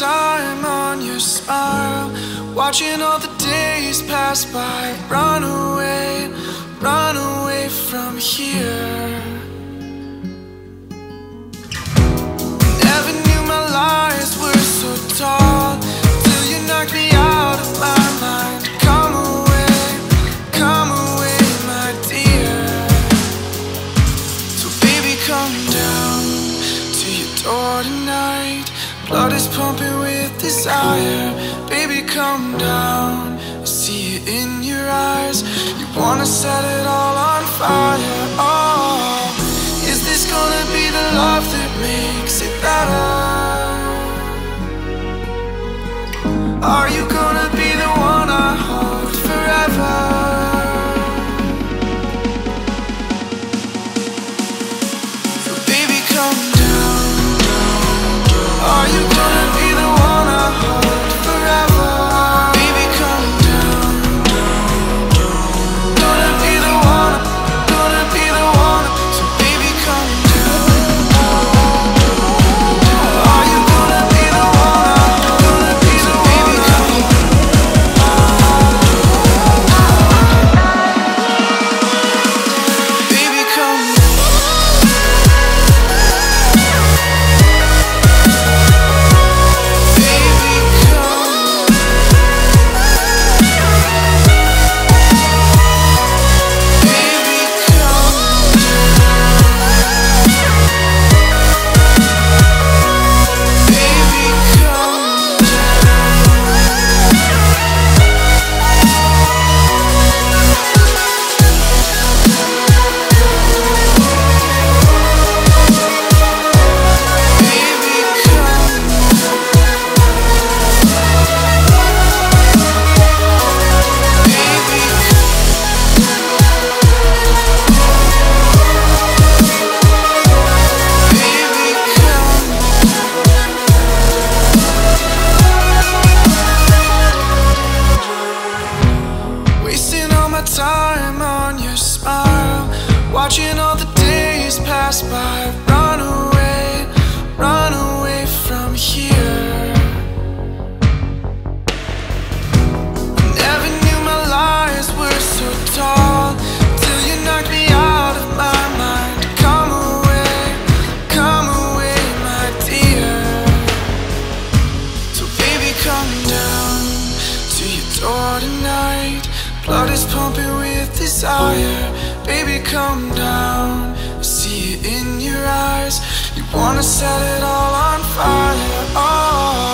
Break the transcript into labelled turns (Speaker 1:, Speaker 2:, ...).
Speaker 1: time on your smile, watching all the days pass by. Run away, run away from here. Never knew my lies were so tall till you knocked me out of my mind. Come away, come away, my dear. So baby, come down to your door tonight. Blood is pumping with desire. Baby, come down. I see it in your eyes. You wanna set it all on fire. Oh, is this gonna be the love that makes it better? Are you gonna be the one I hold forever? So baby, come tonight. Blood is pumping with desire. Baby, come down. I see it in your eyes. You wanna set it all on fire. Oh,